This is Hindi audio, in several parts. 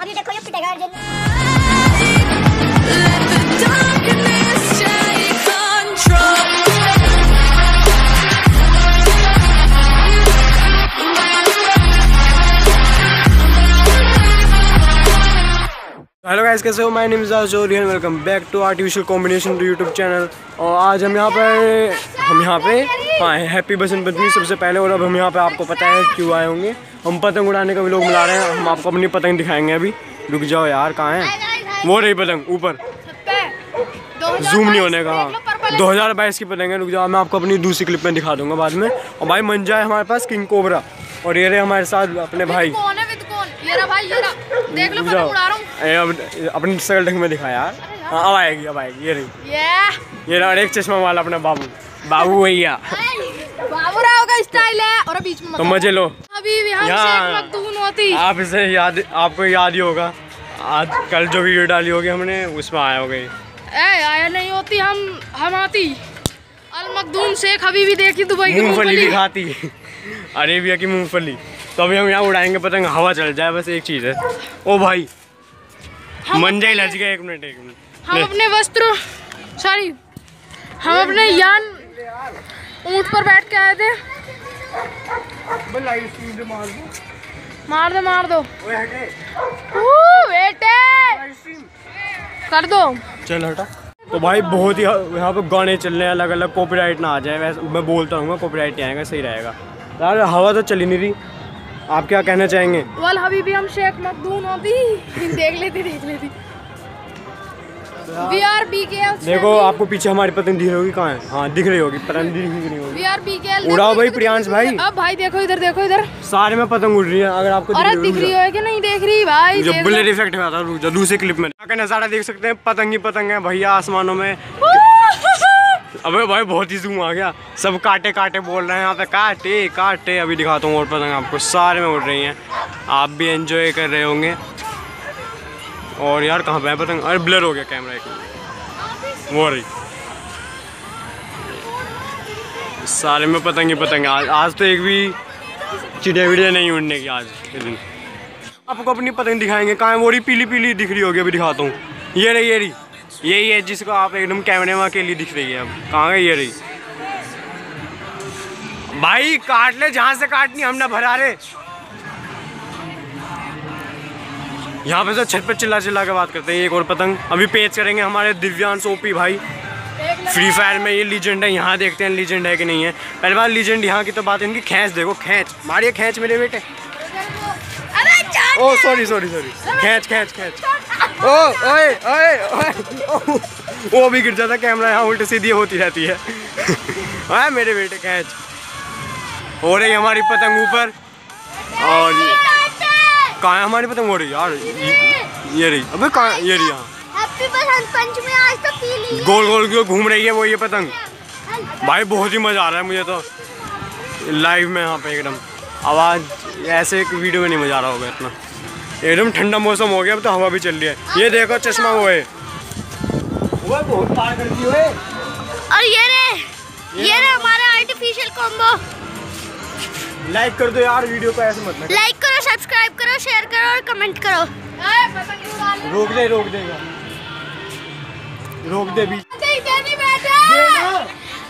अभी देखो, ये पिटेगा अर्जुन। हेलो गाइस कैसे हो? My name is आजोर and welcome back to artificial combination to YouTube channel और आज हम यहाँ पर हम यहाँ पे आए हैप्पी बसंत पंचमी सबसे पहले और अब हम यहाँ पे आपको पता है क्यों आए होंगे। हम पतंग उड़ाने का भी लोग मिला रहे हैं। हम आपको अपनी पतंग दिखाएँगे अभी। रुक जाओ यार कहाँ है? वो रही पतंग ऊपर। जूम नहीं होने का। हाँ दो हज़ार बाईस की पतंग है रुक जाओ मैं आपको अपनी दूसरी क्लिप में दिखा दूँगा बाद में। और भाई मंजा है हमारे पास किंग कोबरा और ये रहे हमारे साथ अपने भाई। अपनी सकल ढंग में दिखा यार। हाँ अब आएगी अब आएगी ये रही। ये रहा एक चश्मा वाला अपना बाबू। बाबू भैया। बाबू राव का स्टाइल है और बीच में तो मज़े लो। अभी यहाँ- होती। आप इसे याद आपको याद ही होगा। आज कल जो वीडियो डाली होगी हमने उसमें आया होगा ए आया नहीं होती हम हम आती। अल मखदूम शेख अभी भी देखी दुबई की मूंगफली भी खाती अरेबिया की मूंगफली। तो अभी हम यहाँ उड़ाएँगे पतंग हवा चल जाए बस एक चीज़ है। ओ भाई मंजा ही लज गया एक मिनट एक मिनट। हम अपने वस्त्र सॉरी हम अपने यान ऊँट पर बैठ के आए थे। मार दो। मार दो बेटे। कर दो। चल हटा। तो भाई बहुत ही यहाँ पे गाने चल रहे हैं अलग अलग कॉपीराइट ना आ जाए। वैसे मैं बोलता हूँ कॉपीराइट नहीं आएगा सही रहेगा। यार हवा तो चली नहीं रही। आप क्या कहना चाहेंगे? वल हबीबी हम शेख मखदूम होती देख लेती देख लेती। वी आर बी के देखो आपको पीछे हमारी पतंग दिख रही होगी कहाँ है? हाँ दिख रही होगी पतंग दिख रही होगी। वी आर बी के उड़ाओ भाई प्रियांश भाई। अब भाई देखो इधर देखो इधर। सारे में पतंग उड़ रही है अगर आपको दिख रही है कि नहीं देख रही भाई जो देख बुलेट इफ़ेक्ट हुआ था रुक दूसरी क्लिप में। नज़ारा देख सकते हैं पतंग ही पतंग है भैया आसमानों में। अबे भाई बहुत ही जूम आ गया। सब काटे काटे बोल रहे हैं यहाँ पे काटे काटे। अभी दिखाता हूँ और पतंग आपको सारे में उड़ रही हैं। आप भी एंजॉय कर रहे होंगे। और यार कहाँ पे पतंग? अरे ब्लर हो गया कैमरा एक। वो रही। सारे में पतंग ही पतंग आज आज तो एक भी चिड़िया विड़िया नहीं उड़ने की आज के दिन। आपको अपनी पतंग दिखाएँगे। कहाँ वो रही पीली पीली दिख रही होगी, अभी दिखाता हूँ। ये रही ये रही। यही है जिसको आप एकदम कैमरे में अकेली दिख रही है अब। कहाँ है ये रही? भाई, काट ले, जहाँ से काटनी हम ना भरा रहे। यहाँ पे तो छत पर चिल्ला चिल्ला के बात करते हैं, एक और पतंग। अभी पेच करेंगे हमारे दिव्यांश ओपी भाई। फ्री फायर में ये लीजेंड है, यहाँ देखते हैं लीजेंड है कि नहीं है। पहले बार लीजेंड यहाँ की तो बात है, इनकी खैंच देखो, खेच। मारिए खैंच मेरे बेटे। ओ सॉरी सॉरी सॉरी खैंच खैंच खैंच। ओ ओए ओए वो भी गिर जाता कैमरा यहाँ उल्टी सीधी होती रहती है। हाँ मेरे बेटे, खैंच। हो रही हमारी पतंग ऊपर। और कहाँ है हमारी पतंग हो रही यार। ये, ये रही। अबे कहाँ ये रही यहाँ हैप्पी बसंत पंचमी आज तो पी ली गोल गोल जो घूम रही है वो ये पतंग? भाई बहुत ही मज़ा आ रहा है मुझे तो। लाइव में यहाँ पे एकदम। आवाज़ ऐसे एक वीडियो में नहीं मज़ा आ रहा होगा इतना। एकदम ठंडा मौसम हो गया अब तो हवा भी चल रही है। ये देखो चश्मा वो है। वो बहुत पार कर दी ओए और ये रे ये रे हमारा आर्टिफिशियल कॉम्बो लाइक कर दो यार वीडियो को ऐसे मत लाइक सब्सक्राइब करो शेयर करो और कमेंट करो। रोक दे रोक देगा रोक दे भी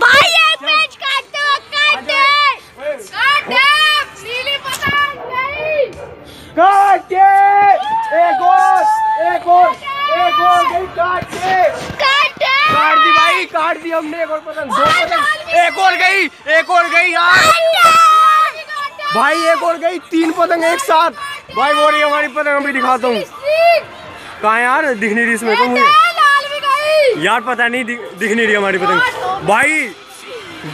भाई पेज काट दे काट दे नीली पतंग गई काट के एक और एक और एक और गई काट के काट दे काट दी भाई काट दी हमने एक और पतंग दो पतंग। एक और गई एक और गई यार भाई, एक और गई, तीन पतंग एक साथ। भाई, वो रही हमारी पतंग अभी दिखाता हूँ। कहाँ यार? दिख नहीं रही इसमें तो मुझे यार, पता नहीं, दिख दिख नहीं रही हमारी पतंग। भाई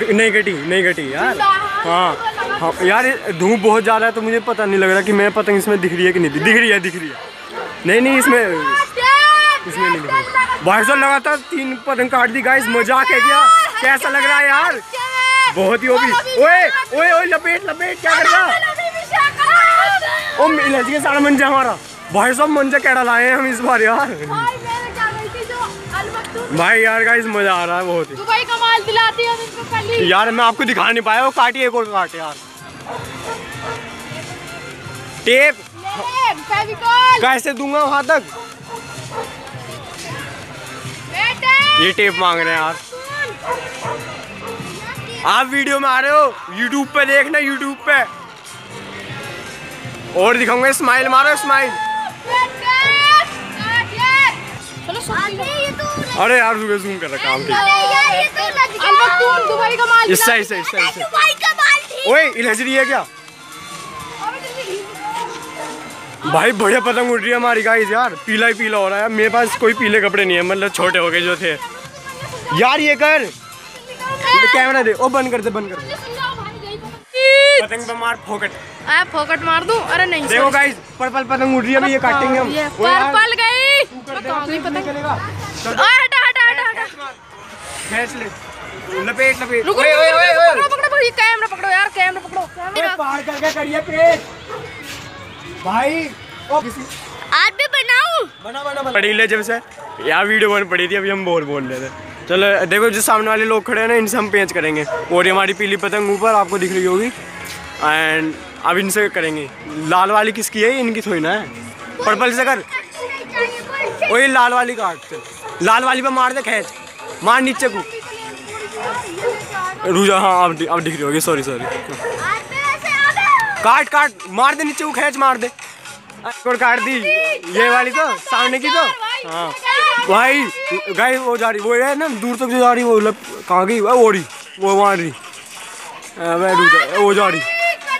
नहीं कटी नहीं कटी यार। हाँ हाँ यार धूप बहुत ज़्यादा है तो मुझे पता नहीं लग रहा कि मैं पतंग इसमें दिख रही है कि नहीं। दिख रही है, दिख रही है। नहीं नहीं, इसमें इसमें नहीं दिख रही। भाई साहब, लगातार तीन पतंग काट दी गाइस मज़ाक है क्या? कैसा लग रहा है यार? बहुत ही ओबी। ओए ओए ओए लपेट लपेट क्या कर रहा? ओ मिलज के सारा मंजा हमारा। भाई साहब मंजा कैड़ा लाए हैं हम इस बार यार? भाई यार गाइस मज़ा आ रहा है बहुत ही। दुबई कमाल दिलाती है इनको कल यार मैं आपको दिखा नहीं पाया वो काटिए एक और काटे यार। टेप। कैसे दूँगा वहाँ तक। ये टेप मांग रहे हैं यार। आप वीडियो में आ रहे हो? यूट्यूब पे देखना यूट्यूब पे। और दिखाऊँगा स्माइल मारो स्माइल तो अरे यार रुके जूम कर रहा काम ठीक। अरे यार ये तो ओए इलहजरी है क्या? भाई बढ़िया पतंग उड़ रही है हमारी गाइस यार। पीला ही पीला हो रहा है। मेरे पास कोई पीले कपड़े नहीं है मतलब छोटे हो गए जो थे। यार ये कर। कैमरा दे ओ बंद कर दे बंद कर दे। पतंग पे मार फोकट। आ फोकट मार दूँ? अरे नहीं देखो गाइस पर्पल पतंग उड़ रही है अभी ये काटेंगे हम। पर्पल गई। कर नहीं पता चलेगा। ओए हटा हटा हटा हटा। खींच ले। लपेट लपेट। रुको ओए ओए ओए पकड़ो पकड़ो ये कैमरा पकड़ो यार कैमरा पकड़ो। कैमरा पार करके करिए पेट भाई ओ किसी आज भी बनाऊँ? बना बना बना। पड़ी ले जब से। यार वीडियो बन पड़ी थी अभी हम बोल बोल रहे थे। चलो, देखो जो सामने वाले लोग खड़े हैं ना, इनसे हम पेंच करेंगे। और ये हमारी पीली पतंग ऊपर, आपको दिख रही होगी। एंड अब इनसे करेंगे। लाल वाली किसकी है? इनकी थोड़ी ना है। पर्पल से कर। वही लाल वाली काट लाल वाली पे मार दे, खैच। मार नीचे को। रूजा हाँ अब अब दिख रही होगी। सॉरी सॉरी काट काट। मार दे नीचे को, खैच मार दे। और काट दी। ये वाली तो सामने की तो। हाँ। भाई गाय वो जा रही, वो है ना, दूर तक जो जा रही, वो लब कहाँ गई? वो ओड़ी, वो वहाँ रही। वो जा रही,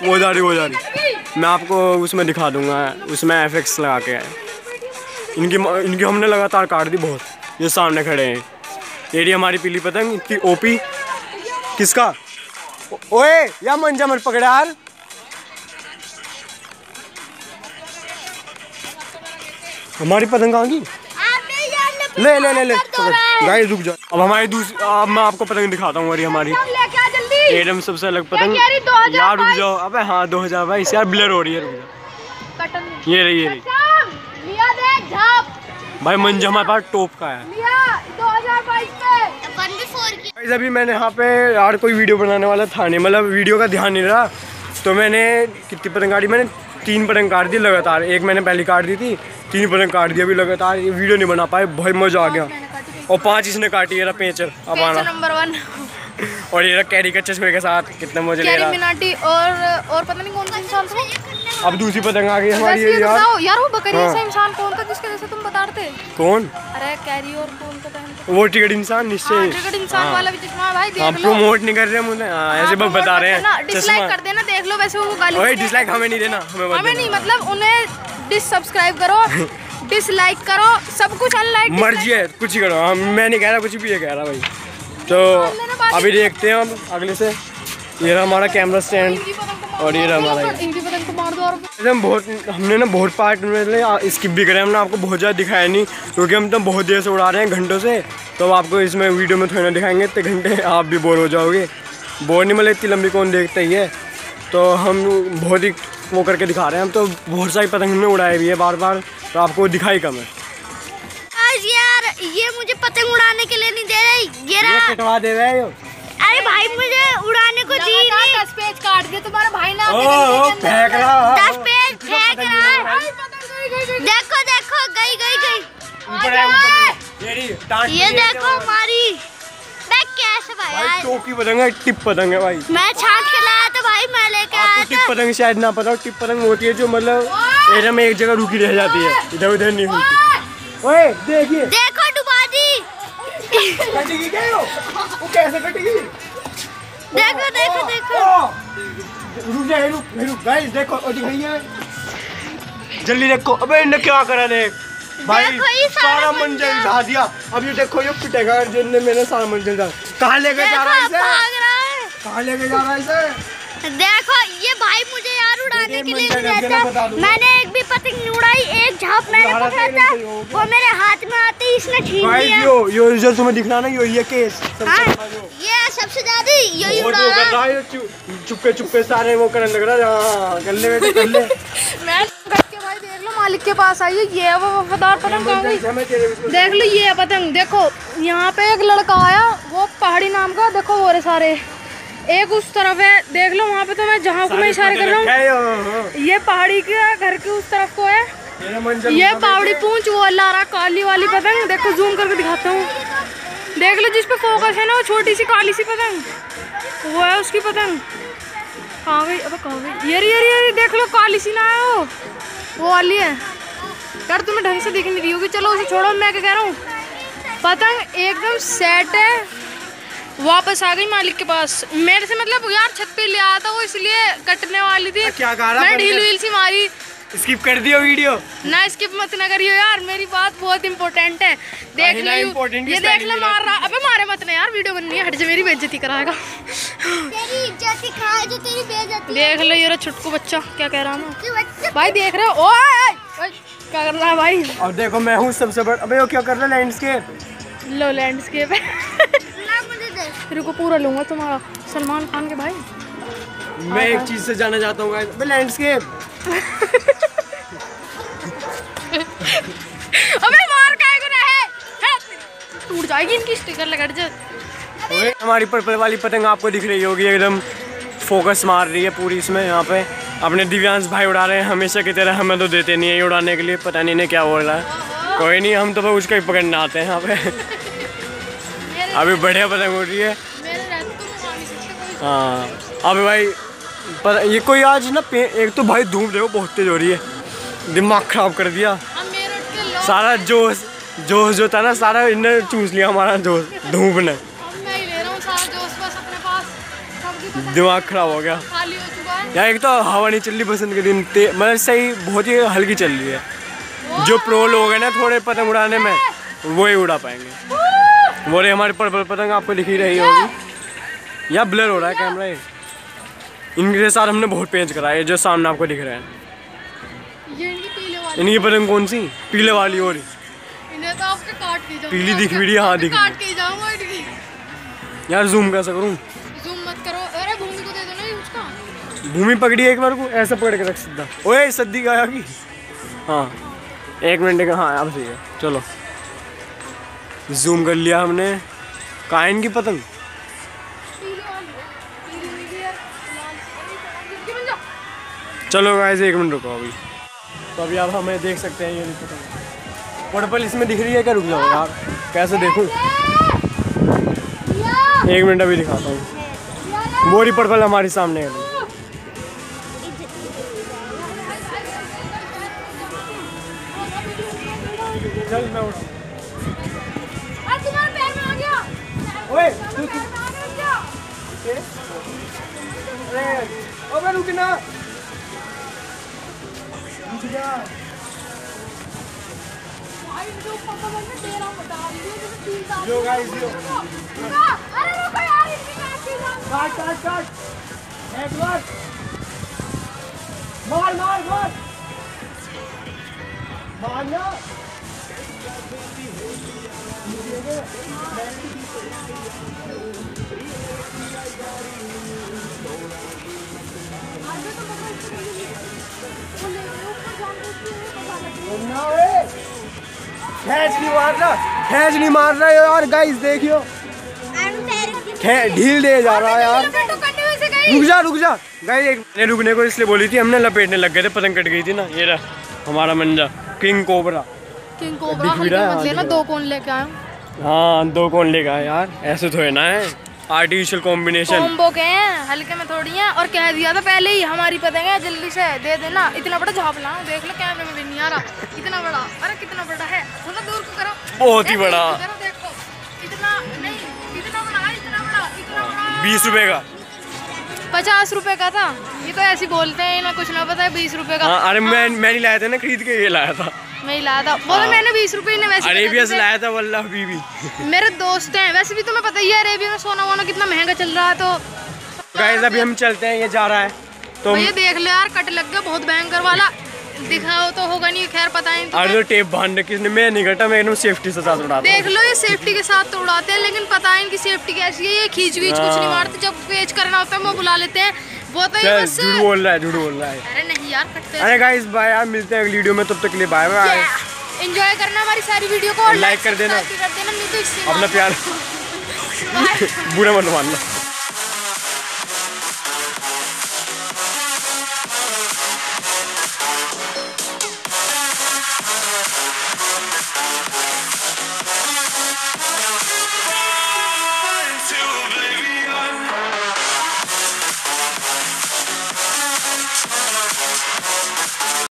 वो जा रही, वो जा रही। मैं आपको उसमें दिखा दूँगा, उसमें एफ़ एक्स लगा के इनकी इनकी हमने लगातार काट दी बहुत, ये सामने खड़े हैं। ये रही हमारी पीली पतंग, इनकी ओपी किसका? ओए, या मंजा मत पकड़ा यार। हमारी पतंग भी यार ले ले ले ले। गाइस रुक जाओ। अब हमारी दूसरी अब मैं आपको पतंग दिखाता हूँ अरे हमारी। लेके आ जल्दी। एकदम सबसे अलग पतंग। कह रही 2022? यार रुक जाओ। अबे हाँ दो हज़ार बाईस। यार ब्लर हो रही है रुक जाओ। ये रही ये रही। भाई मंजा हमारे पास टोप का है। लिया 2022 पे। वन भी फोर की Guys, अभी मैंने यहाँ पे यार कोई वीडियो बनाने वाला था नहीं। मतलब वीडियो का ध्यान नहीं रहा। तो मैंने कितनी पतंग काटी? मैंने तीन पतंग काट दी लगातार। एक मैंने पहली काट दी थी। तीन पतंग काट दिया भी लगातार ये वीडियो नहीं बना पाए भाई मज़ा आ गया। और पाँच इसने काटी है रहा पेंचर अब आना। Number one. और ये रहा कैरी के चश्मे के साथ कितने मज़े ले रहा। और और पता नहीं कौन सा इंसान था। अब दूसरी पतंग आ गई हमारी वैसे ये ये यार। यार वो बकरी हाँ। इंसान कौन था जिसके जैसे तुम बता रहे कौन? अरे कैरी और कौन था पहनते वो टिकट इंसान हाँ निश्चय। टिकट इंसान वाला भी चश्मा है भाई हाँ देख लो। प्रमोट नहीं कर रहे मुझे हाँ, ऐसे बस बता रहे हैं। डिसलाइक कर देना देख लो वैसे वो गाली ओए डिसलाइक हमें नहीं देना हमें हमें नहीं मतलब उन्हें डिस सब्सक्राइब करो डिसलाइक करो सब कुछ अनलाइक मर्ज़ी है कुछ ही करो। हम मैं नहीं कह रहा कुछ भी ये कह रहा भाई। तो अभी देखते हैं हम अगले से। ये रहा हमारा कैमरा स्टैंड और ये रहा हमारा हम बहुत हमने ना बहुत पार्ट में स्किप भी करे हमने आपको बहुत ज़्यादा दिखाया नहीं क्योंकि हम तो बहुत देर से उड़ा रहे हैं घंटों से। तो अब आपको इसमें वीडियो में थोड़ी ना दिखाएँगे इतने घंटे आप भी बोर हो जाओगे। बोर नहीं मतलब इतनी लंबी कौन देखता ही है। तो हम बहुत ही वो करके दिखा रहे हैं। हम तो बहुत सारी पतंग हमने उड़ाई हुई है बार बार तो आपको दिखाई कम है? आज यार ये मुझे पतंग उड़ाने के लिए नहीं दे रही ये ये कटवा दे रहे हो? अरे भाई मुझे उड़ाने को दी नहीं। दस पेज काट दिए तुम्हारा भाई ना ओ, फेंक रहा दस पेज फेंक रहा है। देखो देखो गई गई गई। ऊपर है ऊपर ये देखो हमारी। बैग कैसे भाई भाई यार पतंग है टिप पतंग है भाई। मैं छाट के लाया तो भाई मैं लेके आया आपको टिप पतंग शायद ना पता हो टिप पतंग होती है जो मतलब एरिया में एक जगह रुकी रह जाती है। इधर उधर नहीं होती। ओए देखिए। देखो कटेगी क्या यो? वो कैसे कटेगी देखो देखो देखो। रुक जा रुक रुक गाइस देखो ओ है। जल्दी देखो। अबे इन्हें क्या करा देख भाई सारा। मंजर ढा दिया। अब ये देखो ये पिटेगा जिनने मैंने सारा मंजर ढा कहाँ लेके जा रहा है इसे? कहाँ लेके जा रहा है इसे? देखो ये भाई मुझे उड़ाने के लिए दूँगा। मैंने एक भी पतंग नहीं उड़ाई एक झाप मैंने पकड़ा था। वो मेरे हाथ में आते ही इसने छीन लिया। यो यो रिज़ल्ट तुम्हें दिख रहा ना यो ये केस। हाँ, जो। ये सबसे ज़्यादा यही उड़ा रहा है चुपके चुपके सारे वो करने लग रहा है। हाँ, कर ले कर ले। मैं कट के भाई देख लो मालिक के पास आई है ये वो वफादार पतंग कहाँ गई। मैं देख लो ये पतंग। देखो यहाँ पे एक लड़का आया वो पहाड़ी नाम का देखो वो रहे सारे। एक उस तरफ़ है देख लो वहाँ पे तो मैं जहाँ को मैं इशारे कर रहा हूँ। ये पहाड़ी के घर के उस तरफ़ को है। ये पहाड़ी पूंछ वो लारा काली वाली पतंग देखो जूम करके दिखाता हूँ। देख लो जिस पे फोकस है ना वो छोटी सी काली सी पतंग। वो है उसकी पतंग। कहाँ गई अब कहाँ गई? ये रही ये ये देख लो काली सी ना है वो। वो वाली है। यार तुम्हें ढंग से दिख नहीं रही होगी। चलो उसे छोड़ो मैं क्या कह रहा हूँ? पतंग एकदम सेट है। वापस आ गई मालिक के पास। मेरे से मतलब यार छत पे ले आया था वो इसलिए कटने वाली थी। क्या मैं ढील वील सी मारी। स्किप कर दियो वीडियो। ना स्किप मत ना करियो यार मेरी बात बहुत इंपॉर्टेंट है। देख ले ना यू- देख ले मार रहा। अबे मारे मत ना यार वीडियो बननी है। हट जा मेरी बेइज्जती कराएगा। तेरी इज़्ज़त ही खा जो तेरी बेइज्जती देख ले ये रहा छुटकू बच्चा। क्या कह रहा हूँ भाई देख रहे हो? ओए ओए, ओए, क्या कर रहा है भाई? अब देखो मैं हूँ सबसे बड़ा अबे वो क्या कर रहा है लैंडस्केप लो लैंडस्केप है ना दे रुको पूरा लूँगा तुम्हारा। सलमान खान के भाई। मैं एक चीज़ से जाना चाहता हूँ लैंडस्केप अबे मार को रहा है। है, टूट जाएगी इनकी स्टिकर लगा जा ओए, हमारी पर्पल वाली पतंग आपको दिख रही होगी एकदम फोकस मार रही है पूरी इसमें यहाँ पे। अपने दिव्यांश भाई उड़ा रहे हैं हमेशा की तरह हमें तो देते नहीं है उड़ाने के लिए पता नहीं इन्हें क्या हो रहा है। कोई नहीं हम तो उसका ही पकड़ने आते हैं यहाँ पे। अभी बढ़िया पतंग उड़ रही है। तो हाँ। अबे भाई पर ये कोई आज ना एक तो भाई धूप देखो बहुत तेज हो रही है। दिमाग खराब कर दिया। सारा जोश जोश जो था ना सारा इन्हें चूस लिया हमारा जोश धूप ने। दिमाग खराब हो गया। यार एक तो हवा नहीं चल रही बसंत के दिन मतलब सही बहुत ही हल्की चल रही है। जो प्रो लोग हैं ना थोड़े पतंग उड़ाने में वो ही उड़ा पाएँगे। वो रही हमारी पर्पल पतंग आपको दिख ही रही होगी। या ब्लर हो रहा है कैमरा ये। इनके साथ हमने बहुत पेंच करा है जो सामने आपको दिख रहा है। इनकी पीले वाली। इनकी पतंग कौन सी? पीले वाली और। तो पीली दिख रही हाँ, दिख रही है। इनकी। यार जूम कैसे करूँ? जूम मत करो। अरे भूमि को दे दो ना उसका। भूमि पकड़ी एक बार को? ऐसा पकड़ के रख सीधा। ओए सद्दी का की? हाँ। एक मिनट का हाँ अब सही है। चलो। जूम कर लिया हमने। कहाँ की पतंग? चलो गाइस एक मिनट रुको अभी। तो अभी आप हमें देख सकते हैं ये पतंग। पर्पल इसमें दिख रही है क्या? रुक जाओ यार। कैसे देखूँ? एक मिनट अभी दिखाता हूँ। मोरी पर्पल हमारे सामने है। रही हूँ जैसे तीन साल यो गाइस यो रुको, अरे रुको यार इतनी काट काट काट काट मार मार मार मारना खैच नहीं मार रहा खैच नहीं मार रहा यार गाइस देखियो। ढील दे जा रहा है यार। रुक जा रुक जा। गाइस एक रुकने को इसलिए बोली थी, हमने लपेटने लग गए थे, पतंग कट गई थी ना, ये रहा हमारा मंजा किंग कोबरा किंग कोबरा हल्के मत हाँ, लेना दो कौन लेके आया? हाँ दो कौन लेगा यार? ऐसे थोड़े ना है। आर्टिफिशियल कॉम्बिनेशन कॉम्बो के हैं हल्के में थोड़ी हैं और कह दिया था पहले ही हमारी पतंग है जल्दी से दे देना। इतना बड़ा झाप लाओ देख लो कैमरे में भी नहीं आ रहा। इतना बड़ा अरे कितना बड़ा है। थोड़ा दूर को करो। बहुत ही बड़ा। दूर को करो, देखो। इतना नहीं इतना बड़ा इतना बड़ा इतना बड़ा। बीस रुपए का। पचास रुपए का था। ये तो ऐसे बोलते हैं ना कुछ ना पता है बीस रुपए का। हाँ अरे मैं मैं नहीं लाया था ना खरीद के ये लाया था। मैं लाया था। बोलो मैंने बीस रुपए ने वैसे अरेबिया से लाया था वल्लाह बीबी। मेरे दोस्त हैं। वैसे भी तुम्हें पता ही है अरेबिया में सोना वोना कितना महँगा चल रहा है तो गाइस अभी हम चलते हैं ये जा रहा है। तो ये देख लो यार कट लग गया बहुत भयंकर वाला। दिखाओ तो होगा नहीं खैर पता नहीं अरे तो टेप बाँध किसने मैं नहीं घटा मैं एकदम सेफ्टी से साथ उड़ाता देख लो ये सेफ्टी के साथ तो उड़ाते हैं लेकिन पता है इनकी सेफ्टी कैसी है। ये खींच वीच कुछ नहीं हाँ। मारते जब पेच करना होता है वो बुला लेते हैं। वो तो चल झूठ बोल रहा है झूठ बोल रहा है। अरे नहीं यार अरे गाइस बाय यार मिलते हैं अगली वीडियो में तब तक के लिए बाय बाय एंजॉय करना हमारी सारी वीडियो को लाइक कर देना। तो अपना प्यार। बुरा मत मानना।